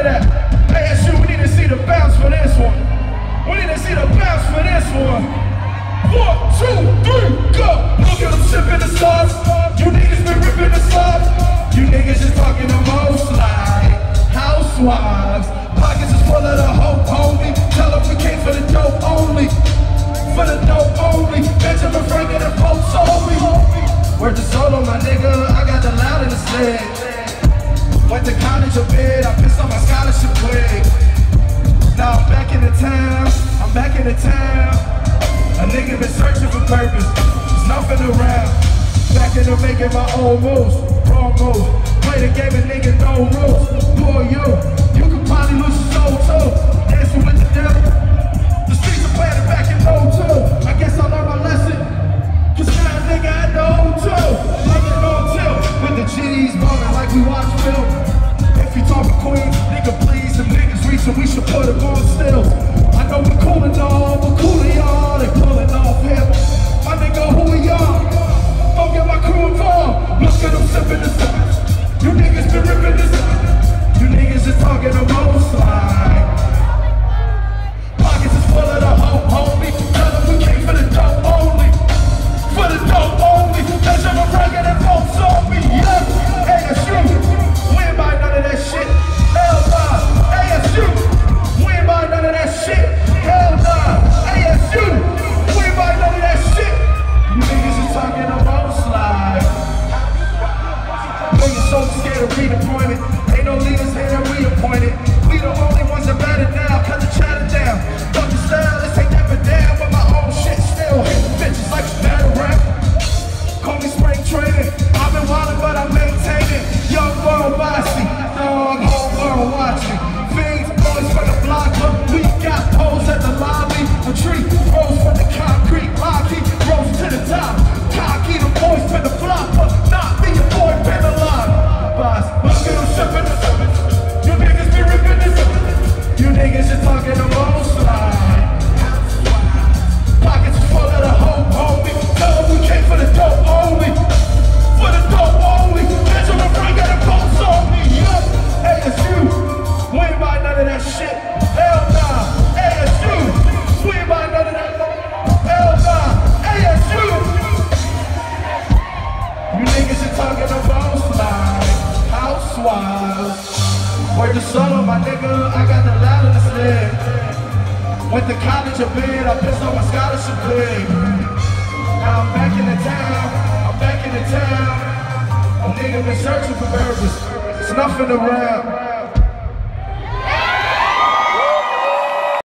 ASU, we need to see the bounce for this one. We need to see the bounce for this one. One, two, three, go! Look at them the sauce. You niggas been the sauce. You niggas just talking the most like housewives. Pockets is full of the homie. We came for the dope only. For the dope only. Benjamin Franklin and Pope. Where's the solo, my nigga? I got the loud in the sled. Went to college a bit, I pissed on my scholarship quick. Now I'm back in the town, I'm back in the town. A nigga been searching for purpose, there's nothing around. Back into making my own moves, wrong move. Reaching, we should put them on still. I know we coolin' all, we're coolin' y'all, they pullin' off him. My nigga, who we are? Don't get my crew involved. Look at them sippin' this. You niggas been rippin' this. You niggas is talking the most like. Pockets is full of the hope, homie. Tell them we came for the dope only. For the dope only. That's your bragging Went to college a bit, I pissed on my scholarship big. Now I'm back in the town, I'm back in the town. A nigga been searching for purpose. It's nothing around.